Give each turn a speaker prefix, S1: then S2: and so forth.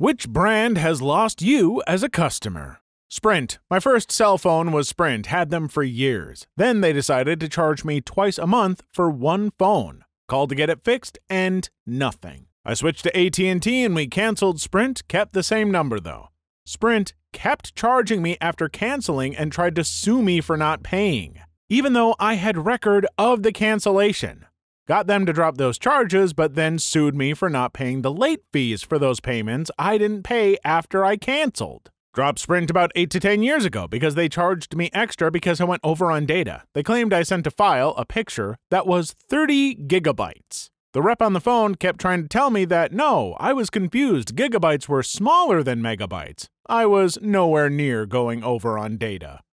S1: Which brand has lost you as a customer? Sprint. My first cell phone was Sprint, had them for years. Then they decided to charge me twice a month for one phone. Called to get it fixed and nothing. I switched to AT&T and we canceled Sprint, kept the same number though. Sprint kept charging me after canceling and tried to sue me for not paying, even though I had record of the cancellation. Got them to drop those charges, but then sued me for not paying the late fees for those payments I didn't pay after I canceled. Dropped Sprint about 8 to 10 years ago because they charged me extra because I went over on data. They claimed I sent a file, a picture, that was 30 gigabytes. The rep on the phone kept trying to tell me that no, I was confused. Gigabytes were smaller than megabytes. I was nowhere near going over on data.